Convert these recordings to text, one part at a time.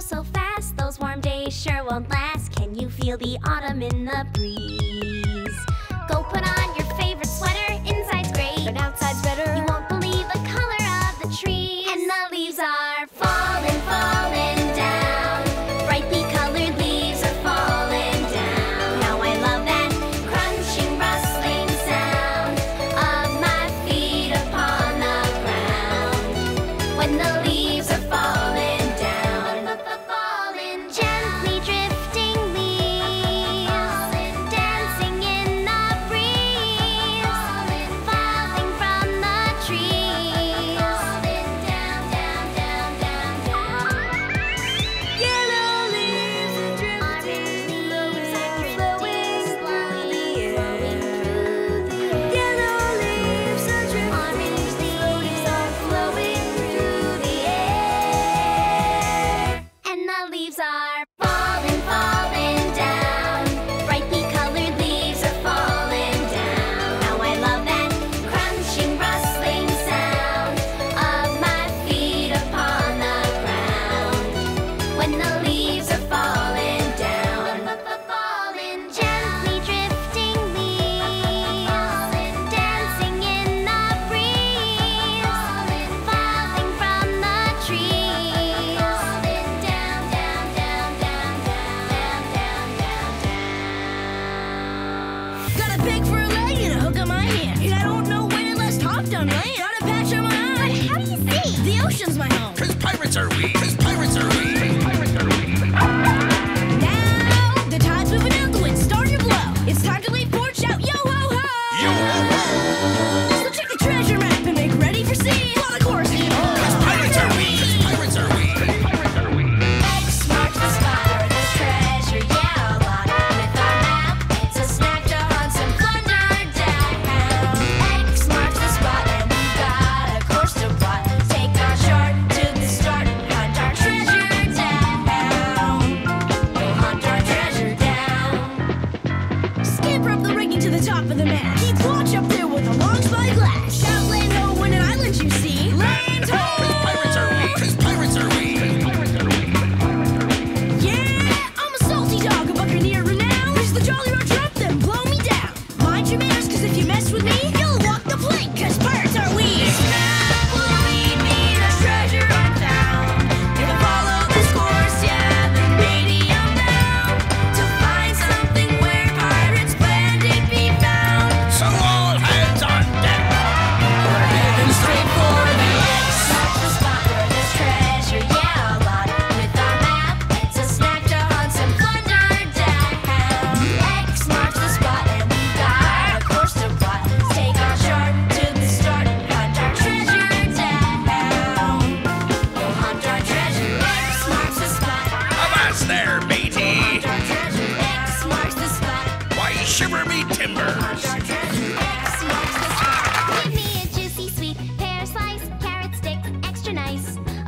go so fast, those warm days sure won't last. Can you feel the autumn in the breeze? Go put on your favorite sweater, inside's great, but outside's better. You won't believe the color of the trees, and the leaves are falling, falling. When the leaves land. Got a patch my eye. But how do you see? The ocean's my home. Cause pirates are we.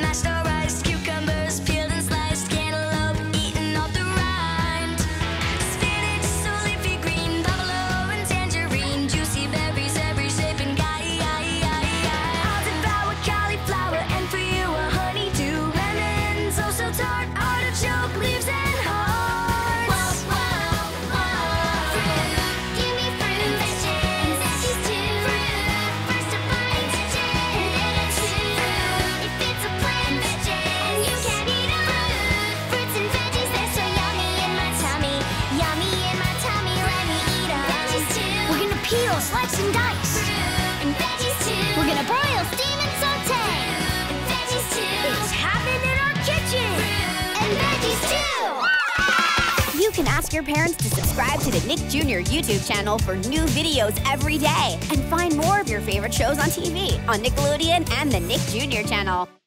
Master ask your parents to subscribe to the Nick Jr. YouTube channel for new videos every day. And find more of your favorite shows on TV on Nickelodeon and the Nick Jr. channel.